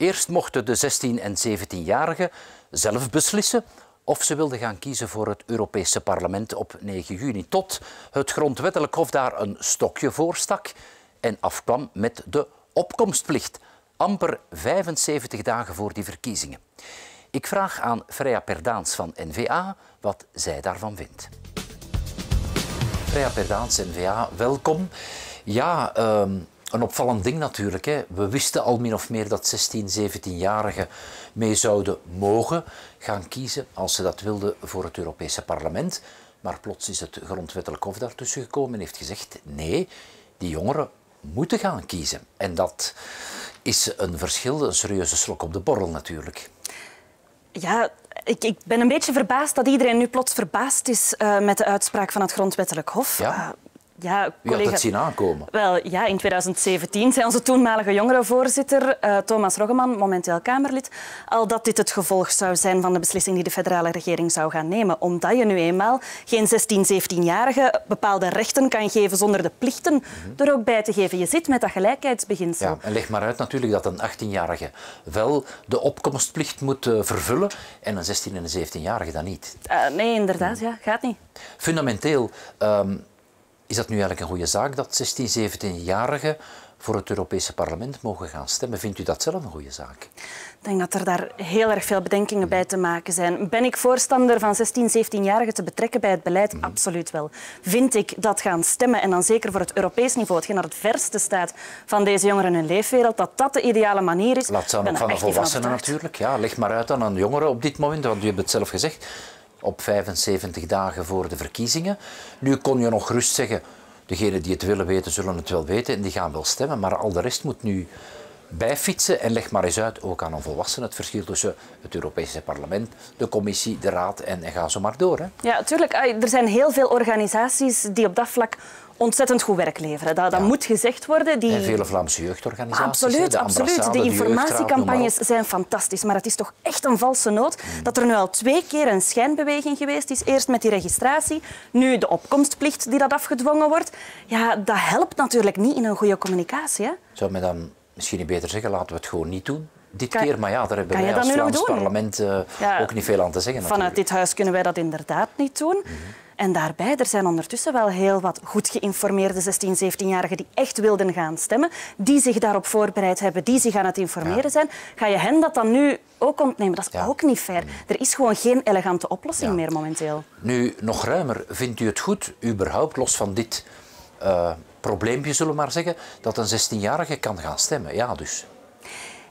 Eerst mochten de 16 en 17-jarigen zelf beslissen of ze wilden gaan kiezen voor het Europese parlement op 9 juni. Tot het grondwettelijk hof daar een stokje voor stak en afkwam met de opkomstplicht. Amper 75 dagen voor die verkiezingen. Ik vraag aan Freya Perdaans van NVA wat zij daarvan vindt. Freya Perdaans, NVA, welkom. Ja, ehm, een opvallend ding natuurlijk. Hè. We wisten al min of meer dat 16, 17-jarigen mee zouden mogen gaan kiezen als ze dat wilden voor het Europese parlement. Maar plots is het grondwettelijk hof daartussen gekomen en heeft gezegd nee, die jongeren moeten gaan kiezen. En dat is een verschil, een serieuze slok op de borrel natuurlijk. Ja, ik, ik, ben een beetje verbaasd dat iedereen nu plots verbaasd is uh, met de uitspraak van het Grondwettelijk Hof. Ja? Ja, collega... had het zien aankomen? Wel, ja, in 2017 zei onze toenmalige jongerenvoorzitter uh, Thomas Roggeman, momenteel Kamerlid, al dat dit het gevolg zou zijn van de beslissing die de federale regering zou gaan nemen. Omdat je nu eenmaal geen 16, 17-jarige bepaalde rechten kan geven zonder de plichten mm -hmm. er ook bij te geven. Je zit met dat gelijkheidsbeginsel. Ja, en leg maar uit natuurlijk dat een 18-jarige wel de opkomstplicht moet uh, vervullen en een 16 en een 17-jarige dan niet. Uh, nee, inderdaad. Ja, gaat niet. Fundamenteel... Um, is dat nu eigenlijk een goede zaak dat 16, 17-jarigen voor het Europese parlement mogen gaan stemmen? Vindt u dat zelf een goede zaak? Ik denk dat er daar heel erg veel bedenkingen bij te maken zijn. Ben ik voorstander van 16, 17-jarigen te betrekken bij het beleid? Mm. Absoluut wel. Vind ik dat gaan stemmen, en dan zeker voor het Europees niveau, hetgeen dat het verste staat van deze jongeren hun leefwereld, dat dat de ideale manier is? Laat staan ook van een volwassene natuurlijk. Ja, leg maar uit aan een jongere op dit moment, want u hebt het zelf gezegd op 75 dagen voor de verkiezingen. Nu kon je nog gerust zeggen, degenen die het willen weten, zullen het wel weten en die gaan wel stemmen, maar al de rest moet nu bijfietsen en leg maar eens uit, ook aan een volwassene, het verschil tussen het Europese parlement, de commissie, de raad en, en ga zo maar door. Hè. Ja, natuurlijk. Er zijn heel veel organisaties die op dat vlak ontzettend goed werk leveren. Dat, dat ja. moet gezegd worden. Die... En vele Vlaamse jeugdorganisaties. Absoluut, absoluut. De informatiecampagnes zijn fantastisch. Maar het is toch echt een valse noot mm. dat er nu al twee keer een schijnbeweging geweest is. Eerst met die registratie, nu de opkomstplicht die dat afgedwongen wordt. Ja, dat helpt natuurlijk niet in een goede communicatie. Hè? Zou men dan misschien niet beter zeggen, laten we het gewoon niet doen? dit kan, keer. Maar ja, daar hebben wij als Vlaams parlement uh, ja, ook niet veel aan te zeggen. Vanuit natuurlijk. dit huis kunnen wij dat inderdaad niet doen. Mm -hmm. En daarbij, er zijn ondertussen wel heel wat goed geïnformeerde 16, 17-jarigen die echt wilden gaan stemmen, die zich daarop voorbereid hebben, die zich aan het informeren ja. zijn. Ga je hen dat dan nu ook ontnemen? Dat is ja. ook niet fair. Er is gewoon geen elegante oplossing ja. meer momenteel. Nu, nog ruimer, vindt u het goed, überhaupt, los van dit uh, probleempje, zullen we maar zeggen, dat een 16-jarige kan gaan stemmen? Ja, dus.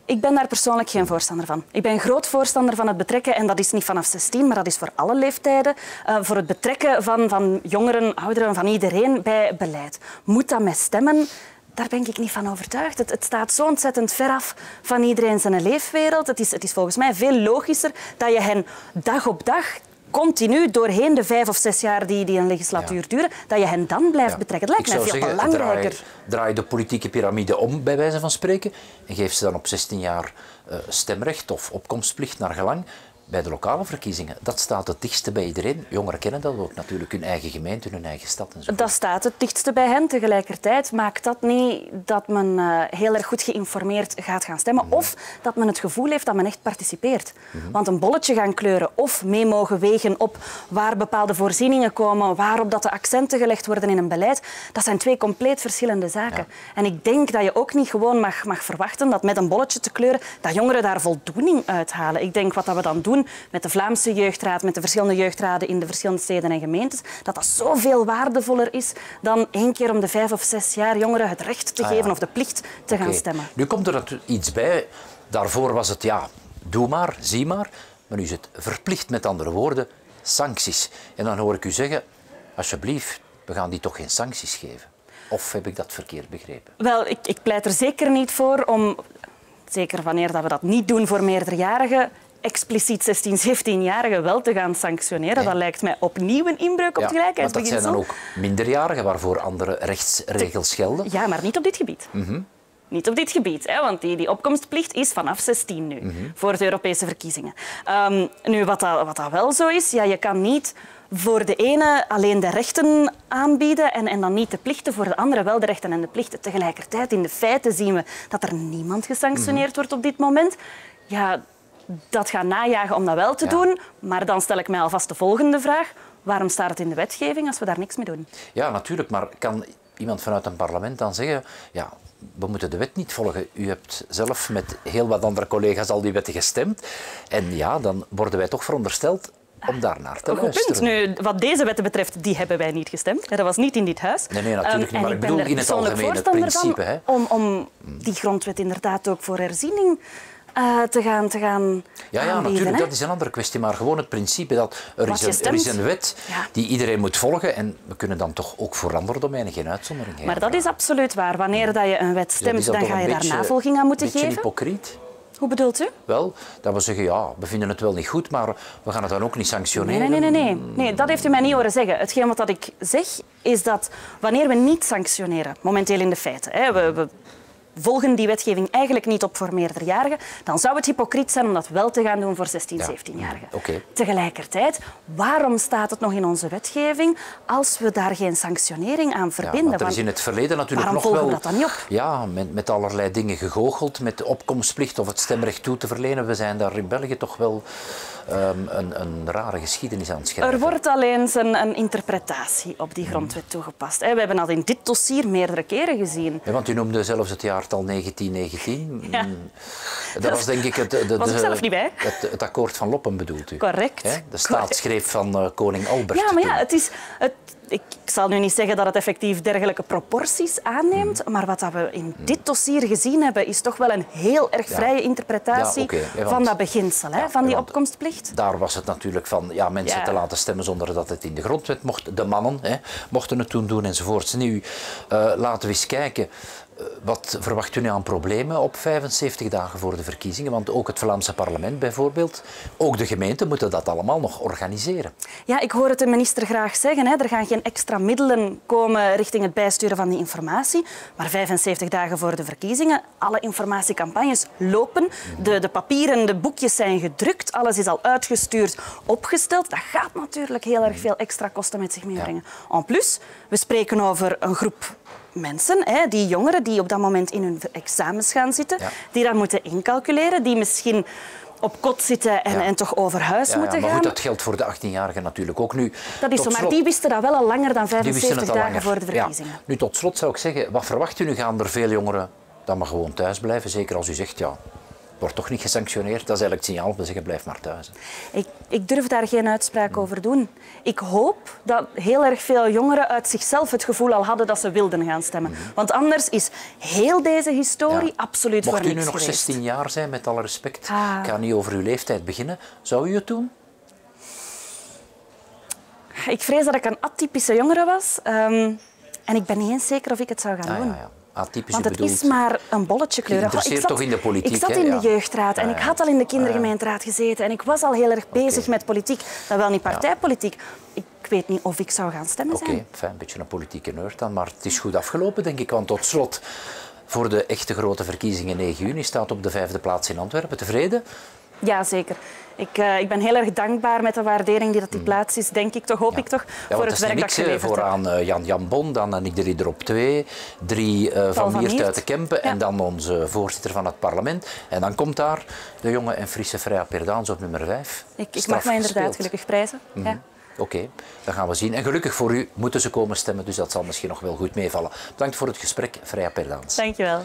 Ik ben daar persoonlijk geen voorstander van. Ik ben groot voorstander van het betrekken, en dat is niet vanaf 16, maar dat is voor alle leeftijden, uh, voor het betrekken van, van jongeren, ouderen, van iedereen bij beleid. Moet dat met stemmen? Daar ben ik niet van overtuigd. Het, het staat zo ontzettend ver af van iedereen zijn leefwereld. Het is, het is volgens mij veel logischer dat je hen dag op dag continu doorheen de vijf of zes jaar die, die een legislatuur duren, dat je hen dan blijft betrekken. Dat lijkt mij veel zeggen, belangrijker. Draai, draai, de politieke piramide om, bij wijze van spreken, en geef ze dan op 16 jaar uh, stemrecht of opkomstplicht naar gelang bij de lokale verkiezingen. Dat staat het dichtste bij iedereen. Jongeren kennen dat ook natuurlijk, hun eigen gemeente, hun eigen stad en zo. Dat staat het dichtste bij hen. Tegelijkertijd maakt dat niet dat men uh, heel erg goed geïnformeerd gaat gaan stemmen mm. of dat men het gevoel heeft dat men echt participeert. Mm. Want een bolletje gaan kleuren of mee mogen wegen op waar bepaalde voorzieningen komen, waarop dat de accenten gelegd worden in een beleid, dat zijn twee compleet verschillende zaken. Ja. En ik denk dat je ook niet gewoon mag, mag verwachten dat met een bolletje te kleuren, dat jongeren daar voldoening uithalen. Ik denk wat dat we dan doen met de Vlaamse jeugdraad, met de verschillende jeugdraden in de verschillende steden en gemeentes, dat dat zoveel waardevoller is dan één keer om de vijf of zes jaar jongeren het recht te ah, geven ja. of de plicht te okay. gaan stemmen. Nu komt er iets bij. Daarvoor was het ja, doe maar, zie maar. Maar nu is het verplicht, met andere woorden, sancties. En dan hoor ik u zeggen, alsjeblieft, we gaan die toch geen sancties geven. Of heb ik dat verkeerd begrepen? Wel, ik, ik pleit er zeker niet voor om, zeker wanneer dat we dat niet doen voor meerderjarigen, expliciet 16, 17-jarigen wel te gaan sanctioneren. Nee. Dat lijkt mij opnieuw een inbreuk op ja, het gelijkheidsbeginsel. Maar dat zijn dan ook minderjarigen waarvoor andere rechtsregels gelden. Ja, maar niet op dit gebied. Mm -hmm. Niet op dit gebied, hè, want die, die opkomstplicht is vanaf 16 nu, Mhm. voor de Europese verkiezingen. Ehm, nu, wat dat, wat dat wel zo is, ja, je kan niet voor de ene alleen de rechten aanbieden en, en dan niet de plichten, voor de andere wel de rechten en de plichten. Tegelijkertijd, in de feiten zien we dat er niemand gesanctioneerd Mhm. wordt op dit moment. Ja, dat gaat najagen om dat wel te Ja. doen, maar dan stel ik mij alvast de volgende vraag. Waarom staat het in de wetgeving als we daar niks mee doen? Ja, natuurlijk, maar kan iemand vanuit een parlement dan zeggen... Ja, we moeten de wet niet volgen. U hebt zelf met heel wat andere collega's al die wetten gestemd. En ja, dan worden wij toch verondersteld om daarnaar te goed luisteren. punt. Nu, wat deze wetten betreft, die hebben wij niet gestemd. Dat was niet in dit huis. Nee, nee, natuurlijk Ehm, niet, maar ik bedoel in het algemeen, het van principe, Om, om die grondwet inderdaad ook voor herziening eh, te, gaan, te gaan Ja, ja natuurlijk, hè. dat is een andere kwestie. Maar gewoon het principe dat er is, een, er is een wet Ja. die iedereen moet volgen. En we kunnen dan toch ook voor andere domeinen geen uitzondering Maar dat is absoluut waar. Wanneer dat je een wet dat stemt, is dan ga je daar navolging aan moeten geven. hypocriet. Hoe bedoelt u? Wel, dat we zeggen, ja, we vinden het wel niet goed, maar we gaan het dan ook niet sanctioneren. nee, nee, nee, nee. nee. Dat heeft u mij niet horen zeggen. Hetgeen wat dat ik zeg, is dat wanneer we niet sanctioneren, momenteel in de feiten, hè, we, we volgen die wetgeving eigenlijk niet op voor meerderjarigen, dan zou het hypocriet zijn om dat wel te gaan doen voor 16, Ja. 17-jarigen. Oké. Tegelijkertijd, waarom staat het nog in onze wetgeving als we daar geen sanctionering aan Ja, verbinden? want er is in het verleden natuurlijk nog wel we dat dan niet op? Ja, met, met allerlei dingen gegoocheld, met de opkomstplicht of het stemrecht toe te verlenen. We zijn daar in België toch wel ehm, een, een rare geschiedenis aan het schrijven. Er wordt alleen eens een, een interpretatie op die grondwet toegepast. hè. We hebben dat in dit dossier meerdere keren gezien. Ja, want u noemde zelfs het jaartal 1919. Ja. Mm, Dat was denk ik het, de, Was ik de- zelf niet bij. Het, het akkoord van Loppen bedoelt u? Correct. Hè? De staatsgreep van eh, koning Albert. Ja, maar ja, het is... Het, ik, ik zal nu niet zeggen dat het effectief dergelijke proporties aanneemt, Hmm. maar wat dat we in dit dossier gezien hebben, is toch wel een heel erg vrije interpretatie Ja, want- van dat beginsel, hè, Ja, van die want- opkomstplicht. Daar was het natuurlijk van ja, mensen Ja. te laten stemmen zonder dat het in de grondwet mocht. De mannen hè, mochten het toen doen enzovoorts. Nu, eh, laten we eens kijken. Wat verwacht u nu aan problemen op 75 dagen voor de verkiezingen? Want ook het Vlaamse parlement bijvoorbeeld, ook de gemeenten moeten dat allemaal nog organiseren. Ja, ik hoor het de minister graag zeggen. Hè. Er gaan geen extra middelen komen richting het bijsturen van die informatie. Maar 75 dagen voor de verkiezingen, alle informatiecampagnes lopen. De, de papieren, de boekjes zijn gedrukt. Alles is al uitgestuurd, opgesteld. Dat gaat natuurlijk heel erg veel extra kosten met zich meebrengen. En plus, we spreken over een groep mensen, hè, die jongeren die op dat moment in hun examens gaan zitten, Ja. die dan moeten incalculeren, die misschien op kot zitten en, Ja. en toch over huis Ja, ja, moeten maar gaan. goed, dat geldt voor de 18-jarigen natuurlijk ook nu. Dat is zo, maar die wisten dat wel al langer dan Die wisten 75 het al dagen langer. voor de Ja. verkiezingen. Nu, tot slot zou ik zeggen, wat verwacht u nu? Gaan er veel jongeren dan maar gewoon thuis blijven? Zeker als u zegt, ja, wordt toch niet gesanctioneerd. Dat is eigenlijk het signaal. We zeggen, blijf maar thuis. Ik, ik durf daar geen uitspraak over doen. Ik hoop dat heel erg veel jongeren uit zichzelf het gevoel al hadden dat ze wilden gaan stemmen. Want anders is heel deze historie Ja. absoluut Mocht voor u nu niks nog geweest. 16 jaar zijn, met alle respect, Ah. ik ga niet over uw leeftijd beginnen, zou u het doen? Ik vrees dat ik een atypische jongere was. ehm, en ik ben niet eens zeker of ik het zou gaan Ah, doen. ja, ja. Atypisch, Want het is maar een bolletje Ik zat- toch in de politiek, Ik zat in de jeugdraad en ik ja. had al in de kindergemeenteraad gezeten. En ik was al heel erg bezig met politiek. Dan wel niet partijpolitiek. Ik weet niet of ik zou gaan stemmen Oké, zijn. fijn, een beetje een politieke nerd dan, maar het is goed afgelopen, denk ik. Want tot slot, voor de echte grote verkiezingen 9 juni staat op de vijfde plaats in Antwerpen. Tevreden? Ja, zeker. Ik, eh, ik ben heel erg dankbaar met de waardering die dat die plaats is, denk ik toch, hoop ik toch. Ja, voor het werk dat ik heb. Vooraan eh, Jan Jan Bon, dan Annick de Ridder op twee, drie eh, van Miert uit de Kempen en dan onze voorzitter van het parlement. En dan komt daar de jonge en frisse Freya Perdaans op nummer vijf. Ik, ik mag mij inderdaad gelukkig prijzen. Ja. Oké, dat gaan we zien. En gelukkig voor u moeten ze komen stemmen, dus dat zal misschien nog wel goed meevallen. Bedankt voor het gesprek, Freya Perdaans. Dank je wel.